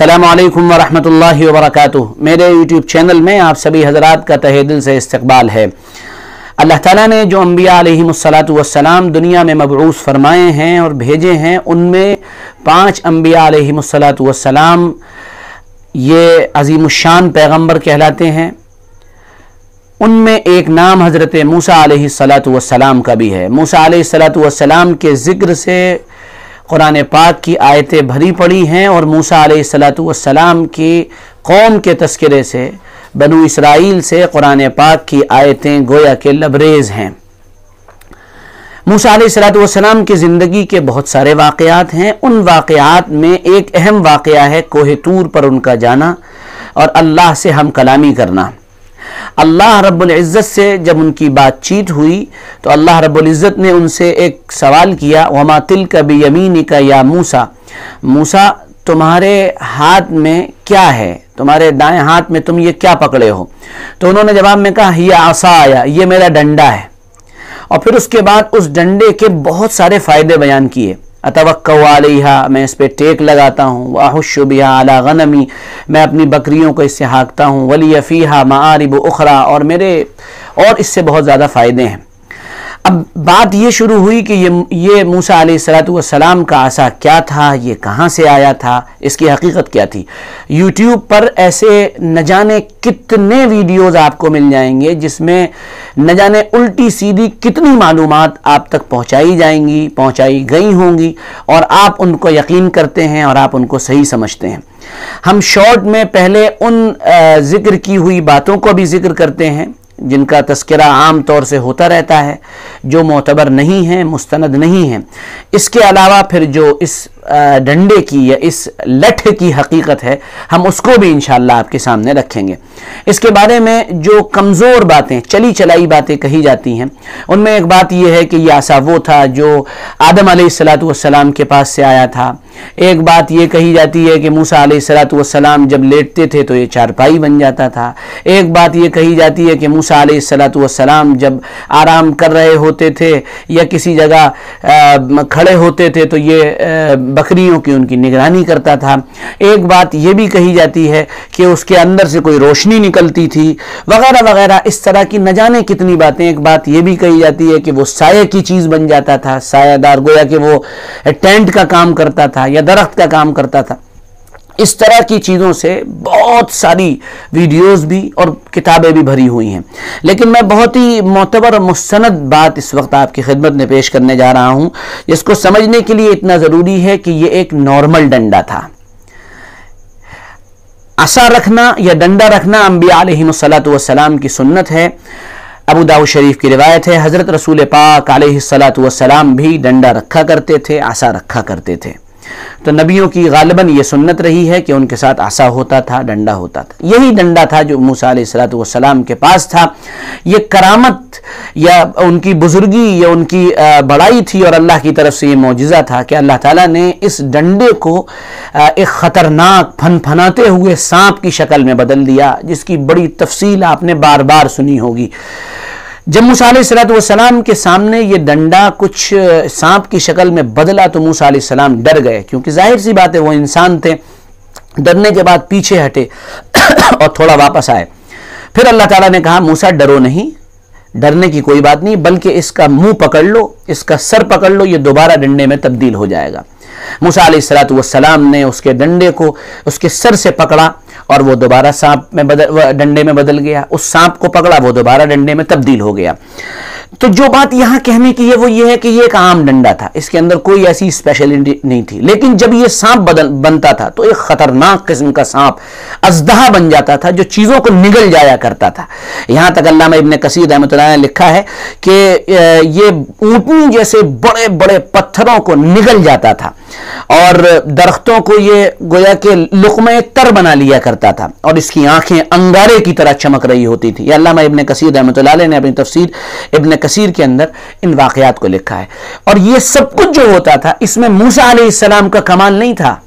अल्लाम वरहमल वरक मेरे यूट्यूब चैनल में आप सभी हजरात का तहे दिल से इस्तकबाल है। अल्लाह ताला ने जो अम्बिया वसलाम दुनिया में मबरूस फरमाए हैं और भेजे हैं, उनमें पाँच अम्बिया वसलाम ये अजीमुशान पैगंबर कहलाते हैं। उनमें एक नाम हज़रत मूसा सलाम का भी है। मूसा सलाम के ज़िक्र से कुरान पाक की आयतें भरी पड़ी हैं और मूसा सलाम की कौम के तस्करे से, बनु इसराइल से कुरान पाक की आयतें गोया के लबरेज़ हैं। मूसा सलाम की ज़िंदगी के बहुत सारे वाक़ात हैं। उन वाक़ात में एक अहम वाक़ है कोहतूर पर उनका जाना और अल्लाह से हम कलामी करना। अल्लाह रब्बुल इज़्ज़त से जब उनकी बातचीत हुई तो अल्लाह रब्बुल इज़्ज़त ने उनसे एक सवाल किया, वमा तिल का यमीनी का या मूसा? मूसा, तुम्हारे हाथ में क्या है? तुम्हारे दाएँ हाथ में तुम ये क्या पकड़े हो? तो उन्होंने जवाब में कहा यह आसा आया ये मेरा डंडा है। और फिर उसके बाद उस डंडे के बहुत सारे फ़ायदे बयान किए। अतवक्लिहा मैं इस पर टेक लगाता हूँ। वाहुशुबिया अला गनमी, मैं अपनी बकरियों को इससे हाँकता हूँ। वली यफ़ीहा मारिब उखरा, और मेरे और इससे बहुत ज़्यादा फ़ायदे हैं। अब बात ये शुरू हुई कि ये ये मूसा सलाम का आशा क्या था, ये कहाँ से आया था, इसकी हकीकत क्या थी? यूट्यूब पर ऐसे न जाने कितने वीडियोस आपको मिल जाएँगे जिसमें न जाने उल्टी सीधी कितनी मालूम आप तक पहुँचाई जाएँगी, पहुँचाई गई होंगी और आप उनको यकीन करते हैं और आप उनको सही समझते हैं। हम शॉर्ट में पहले उन ज़िक्र की हुई बातों को भी ज़िक्र करते हैं। जिनका तस्करा आम तौर से होता रहता है, जो मोतबर नहीं है मुस्तंद नहीं है। इसके अलावा फिर जो इस डंडे की या इस लठ की हकीकत है, हम उसको भी इन आपके सामने रखेंगे। इसके बारे में जो कमज़ोर बातें, चली चलाई बातें कही जाती हैं, उनमें एक बात यह है कि यह आसा वो था जो आदम सलाम के पास से आया था। एक बात यह कही जाती है कि मूसा सलाम जब लेटते थे तो ये चारपाई बन जाता था। एक बात यह कही जाती है कि मूसा सलाम जब आराम कर रहे होते थे या किसी जगह खड़े होते थे तो ये बकरियों की उनकी निगरानी करता था। एक बात यह भी कही जाती है कि उसके अंदर से कोई रोशनी निकलती थी, वगैरह वगैरह, इस तरह की न जाने कितनी बातें। एक बात यह भी कही जाती है कि वो साय की चीज़ बन जाता था, सायादार, गोया कि वो टेंट का काम करता था या दरख्त का काम करता था। इस तरह की चीज़ों से बहुत सारी वीडियोस भी और किताबें भी भरी हुई हैं। लेकिन मैं बहुत ही मोतबर और मुस्ंद बात इस वक्त आपकी खिदमत में पेश करने जा रहा हूँ। जिसको समझने के लिए इतना ज़रूरी है कि ये एक नॉर्मल डंडा था। आशा रखना या डंडा रखना अम्बिया सलाम की सुन्नत है। अबू दाऊ शरीफ की रिवायत है, हज़रत रसूल पाक सलाम भी डंडा रखा करते थे आशा रखा करते थे। तो नबियों की गालबन ये सुन्नत रही है कि उनके साथ आसा होता था, डंडा होता था। यही डंडा था जो मूसा सलाम के पास था। ये करामत या उनकी बुजुर्गी या उनकी बड़ाई थी और अल्लाह की तरफ़ से ये मुजज़ा था कि अल्लाह ताला ने इस डंडे को एक ख़तरनाक फन फनाते हुए सांप की शक्ल में बदल दिया, जिसकी बड़ी तफसील आपने बार बार सुनी होगी। जब मूसा सलात सलाम के सामने ये डंडा कुछ सांप की शक्ल में बदला तो मूसा सलाम डर गए। क्योंकि ज़ाहिर सी बात है, वो इंसान थे, डरने के बाद पीछे हटे और थोड़ा वापस आए। फिर अल्लाह ताला ने कहा, मूसा, डरो नहीं, डरने की कोई बात नहीं, बल्कि इसका मुँह पकड़ लो, इसका सर पकड़ लो, ये दोबारा डंडे में तब्दील हो जाएगा। मूसा वसलाम ने उसके डंडे को उसके सर से पकड़ा और वो दोबारा सांप में बदल डंडे में बदल गया। उस सांप को पकड़ा, वो दोबारा डंडे में तब्दील हो गया। तो जो बात यहाँ कहने की है, वो ये है कि ये एक आम डंडा था। इसके अंदर कोई ऐसी स्पेशलिटी नहीं थी। लेकिन जब ये सांप बदल बनता था तो एक खतरनाक किस्म का सांप अजदहा बन जाता था, जो चीज़ों को निगल जाया करता था। यहाँ तक अल्लाह इबन कसीर अहमद ने लिखा है कि ये ऊंटनी जैसे बड़े बड़े पत्थरों को निगल जाता था और दरख्तों को ये गोया के लुकमे तर बना लिया करता था और इसकी आँखें अंगारे की तरह चमक रही होती थी। अल्लाह इबन कसीर अहमद ने अपनी तफसीर इबन कसीर के अंदर इन वाकयात को लिखा है। और ये सब कुछ जो होता था, इसमें मूसा सलाम का कमाल नहीं था।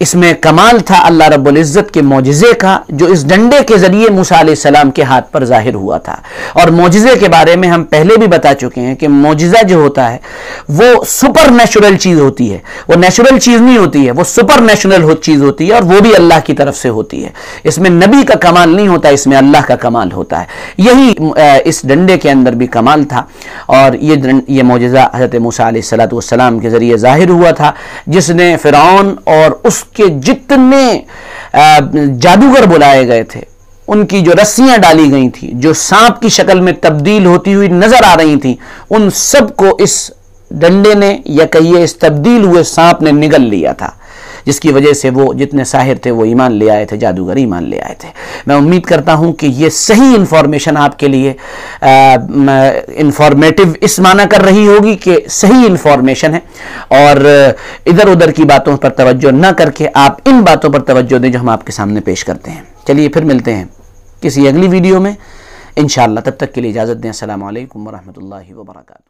इसमें कमाल था अल्लाह रब्बुल इज़्ज़त के मोजे का जो इस डंडे के ज़रिए मूसा सलाम के हाथ पर ज़ाहिर हुआ था। और मोजे के बारे में हम पहले भी बता चुके हैं कि मोजा जो होता है वो सुपर नेचुरल चीज़ होती है। वो नेचुरल चीज़ नहीं होती है वो सुपर नेचुरल हो, चीज़ होती है और वो भी अल्लाह की तरफ़ से होती है। इसमें नबी का कमाल नहीं होता इसमें अल्लाह का कमाल होता है। यही इस डंडे के अंदर भी कमाल था। और ये ये मोजा हज़रत मूसा सलाम के ज़रिए ज़ाहिर हुआ था जिसने फ़िरौन और उस के जितने जादूगर बुलाए गए थे, उनकी जो रस्सियाँ डाली गई थी, जो सांप की शक्ल में तब्दील होती हुई नज़र आ रही थी, उन सबको इस डंडे ने या कहिए इस तब्दील हुए सांप ने निगल लिया था। जिसकी वजह से वो जितने साहिर थे वो ईमान ले आए थे, जादूगर ईमान ले आए थे। मैं उम्मीद करता हूँ कि ये सही इन्फॉर्मेशन आपके लिए इंफॉर्मेटिव इस माना कर रही होगी कि सही इन्फॉर्मेशन है। और इधर उधर की बातों पर तवज्जो न करके आप इन बातों पर तवज्जो दें जो हम आपके सामने पेश करते हैं। चलिए फिर मिलते हैं किसी अगली वीडियो में। इन तब तक के लिए इजाज़त दें। असल वरहमल वर्का